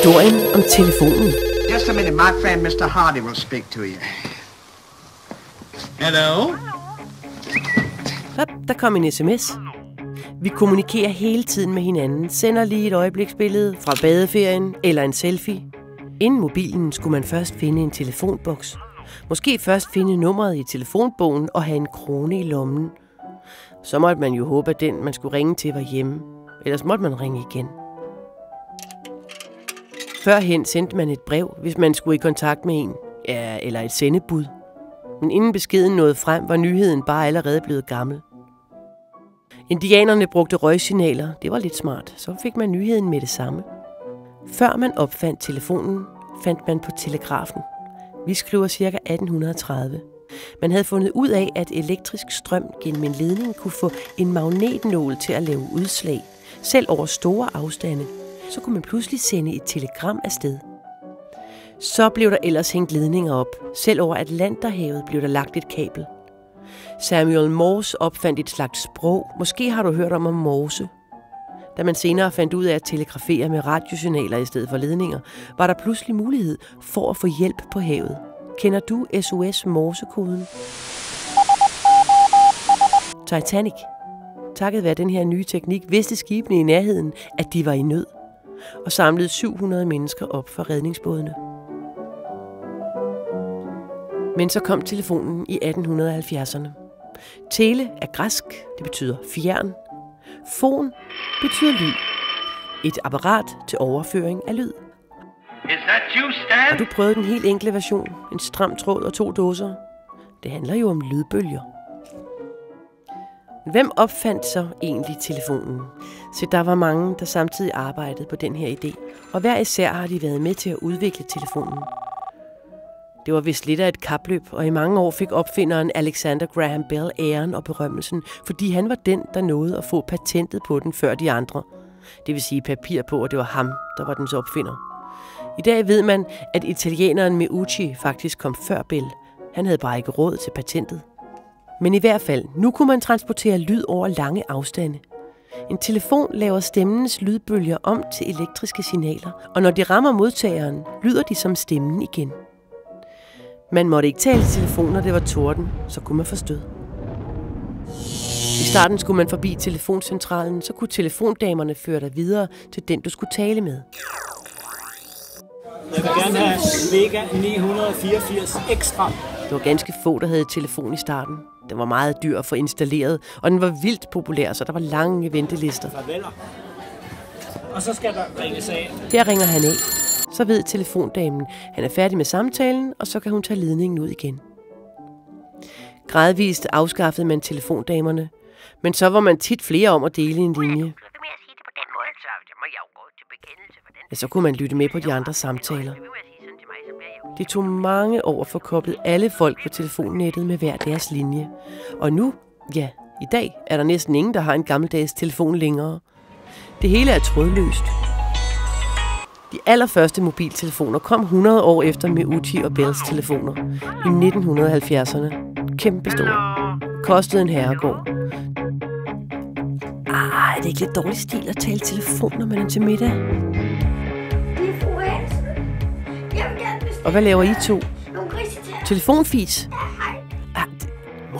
Historien om telefonen. Just a minute, my friend Mr. Hardy will speak to you. Hello? Så der kom en sms. Vi kommunikerer hele tiden med hinanden, sender lige et øjebliksbillede fra badeferien eller en selfie. Inden mobilen skulle man først finde en telefonboks. Måske først finde nummeret i telefonbogen og have en krone i lommen. Så måtte man jo håbe, at den, man skulle ringe til, var hjemme. Ellers måtte man ringe igen. Førhen sendte man et brev, hvis man skulle i kontakt med en, ja, eller et sendebud. Men inden beskeden nåede frem, var nyheden bare allerede blevet gammel. Indianerne brugte røgsignaler. Det var lidt smart. Så fik man nyheden med det samme. Før man opfandt telefonen, fandt man på telegrafen. Vi skriver ca. 1830. Man havde fundet ud af, at elektrisk strøm gennem en ledning kunne få en magnetnål til at lave udslag, selv over store afstande. Så kunne man pludselig sende et telegram afsted. Så blev der ellers hængt ledninger op. Selv over Atlanterhavet blev der lagt et kabel. Samuel Morse opfandt et slags sprog. Måske har du hørt om om Morse. Da man senere fandt ud af at telegrafere med radiosignaler i stedet for ledninger, var der pludselig mulighed for at få hjælp på havet. Kender du SOS Morsekoden? Titanic. Takket være den her nye teknik vidste skibene i nærheden, at de var i nød og samlede 700 mennesker op for redningsbådene. Men så kom telefonen i 1870'erne. Tele er græsk, det betyder fjern. Fon betyder lyd. Et apparat til overføring af lyd. Is that you, Stan? Har du prøvet den helt enkle version? En stram tråd og to dåser? Det handler jo om lydbølger. Hvem opfandt så egentlig telefonen? Så der var mange, der samtidig arbejdede på den her idé, og hver især har de været med til at udvikle telefonen. Det var vist lidt af et kapløb, og i mange år fik opfinderen Alexander Graham Bell æren og berømmelsen, fordi han var den, der nåede at få patentet på den før de andre. Det vil sige papir på, at det var ham, der var dens opfinder. I dag ved man, at italieneren Meucci faktisk kom før Bell. Han havde bare ikke råd til patentet. Men i hvert fald, nu kunne man transportere lyd over lange afstande. En telefon laver stemmens lydbølger om til elektriske signaler, og når de rammer modtageren, lyder de som stemmen igen. Man måtte ikke tale i telefon, når det var torden, så kunne man forstå. I starten skulle man forbi telefoncentralen, så kunne telefondamerne føre dig videre til den, du skulle tale med. Jeg vil gerne have Vega 984 ekstra. Det var ganske få, der havde telefon i starten. Den var meget dyr at få installeret, og den var vildt populær, så der var lange ventelister. Farveler. Og så skal der ringes af. Her ringer han af. Så ved telefondamen, han er færdig med samtalen, og så kan hun tage ledningen ud igen. Gradvist afskaffede man telefondamerne, men så var man tit flere om at dele en linje. Så vil jeg sige det på den måde, så, så må jeg jo gå til bekendelse for den. Ja, så kunne man lytte med på de andre samtaler. Det tog mange år at få koblet alle folk på telefonnettet med hver deres linje. Og nu, ja, i dag er der næsten ingen, der har en gammeldags telefon længere. Det hele er trådløst. De allerførste mobiltelefoner kom 100 år efter Meucci og Bells telefoner i 1970'erne. Kæmpe store. Kostede en herregård. Ah, er det ikke lidt dårlig stil at tale telefon, når man er til middag? Og hvad laver I to? Telefonfis? Ah,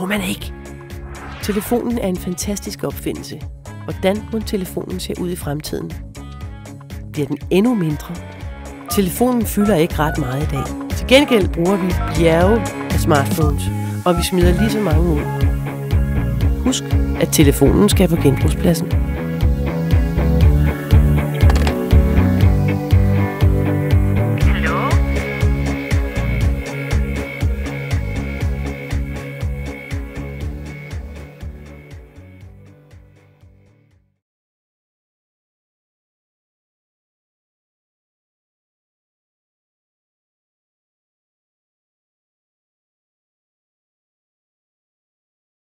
må man ikke. Telefonen er en fantastisk opfindelse. Hvordan må telefonen se ud i fremtiden? Bliver den endnu mindre? Telefonen fylder ikke ret meget i dag. Til gengæld bruger vi bjerge af smartphones, og vi smider lige så mange ud. Husk, at telefonen skal på genbrugspladsen.